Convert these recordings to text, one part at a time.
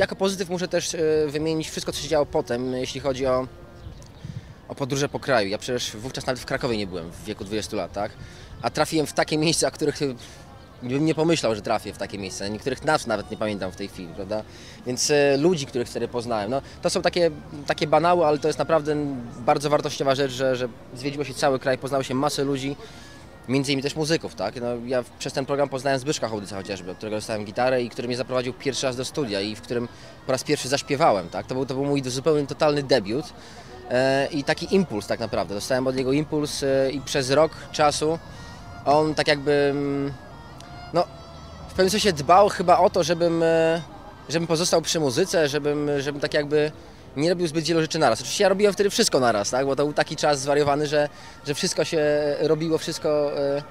jako pozytyw muszę też e, wymienić wszystko, co się działo potem, jeśli chodzi o, o podróże po kraju. Ja przecież wówczas nawet w Krakowie nie byłem w wieku 20 lat, tak? A trafiłem w takie miejsca, o których bym nie pomyślał, że trafię w takie miejsca. Niektórych nazw nawet nie pamiętam w tej chwili, prawda? Więc e, ludzi, których wtedy poznałem. No, to są takie, takie banały, ale to jest naprawdę bardzo wartościowa rzecz, że, że zwiedziło się cały kraj, poznało się masę ludzi, między innymi też muzyków, tak? No, ja przez ten program poznałem Zbyszka Hołdyca chociażby, od którego dostałem gitarę i który mnie zaprowadził pierwszy raz do studia i w którym po raz pierwszy zaśpiewałem, tak? To był, to był mój zupełnie totalny debiut e, i taki impuls tak naprawdę. Dostałem od niego impuls e, i przez rok czasu on tak jakby... Mm, no, w pewnym sensie dbał chyba o to, żebym, e, żebym pozostał przy muzyce, żebym, żebym tak jakby nie robił zbyt wielu rzeczy naraz. Oczywiście ja robiłem wtedy wszystko naraz, tak? bo to był taki czas zwariowany, że, że wszystko się robiło, wszystko e,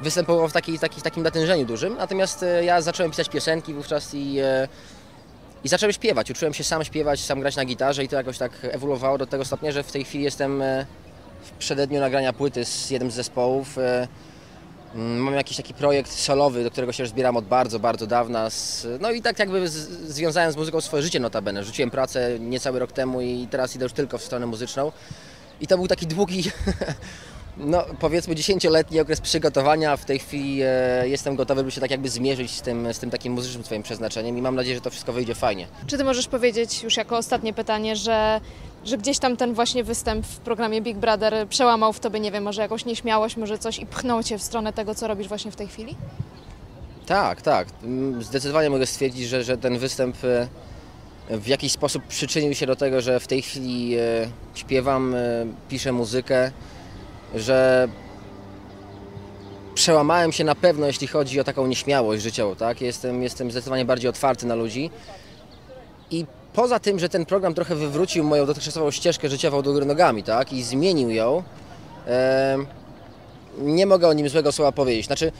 występowało w, taki, taki, w takim natężeniu dużym. Natomiast e, ja zacząłem pisać piosenki wówczas i, i zacząłem śpiewać. Uczyłem się sam śpiewać, sam grać na gitarze i to jakoś tak ewoluowało do tego stopnia, że w tej chwili jestem w przededniu nagrania płyty z jednym z zespołów. Mm, mam jakiś taki projekt solowy, do którego się już zbieram od bardzo, bardzo dawna. No i tak jakby z, związałem z muzyką swoje życie notabene. Rzuciłem pracę niecały rok temu i teraz idę już tylko w stronę muzyczną. I to był taki długi, no powiedzmy dziesięcioletni okres przygotowania. W tej chwili e, jestem gotowy, by się tak jakby zmierzyć z tym, z tym takim muzycznym swoim przeznaczeniem i mam nadzieję, że to wszystko wyjdzie fajnie. Czy ty możesz powiedzieć już jako ostatnie pytanie, że że gdzieś tam ten właśnie występ w programie Big Brother przełamał w tobie, nie wiem, może jakąś nieśmiałość, może coś i pchnął cię w stronę tego, co robisz właśnie w tej chwili? Tak, tak. Mm, Zdecydowanie mogę stwierdzić, że, że ten występ e, w jakiś sposób przyczynił się do tego, że w tej chwili e, śpiewam, e, piszę muzykę, że przełamałem się na pewno, jeśli chodzi o taką nieśmiałość życiową, tak? Jestem, jestem zdecydowanie bardziej otwarty na ludzi i poza tym, że ten program trochę wywrócił moją dotychczasową ścieżkę życiową do góry nogami, tak? I zmienił ją, e, nie mogę o nim złego słowa powiedzieć. Znaczy,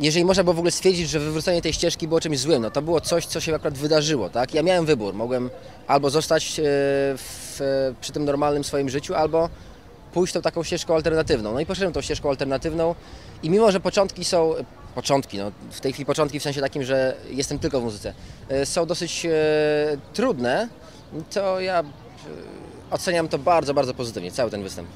jeżeli można było w ogóle stwierdzić, że wywrócenie tej ścieżki było czymś złym, no to było coś, co się akurat wydarzyło, tak? Ja miałem wybór, mogłem albo zostać e, w, przy tym normalnym swoim życiu, albo pójść tą taką ścieżką alternatywną. No i poszedłem tą ścieżką alternatywną i mimo, że początki są, początki, no w tej chwili początki w sensie takim, że jestem tylko w muzyce, e, są dosyć e, trudne, to ja e, oceniam to bardzo, bardzo pozytywnie, cały ten występ.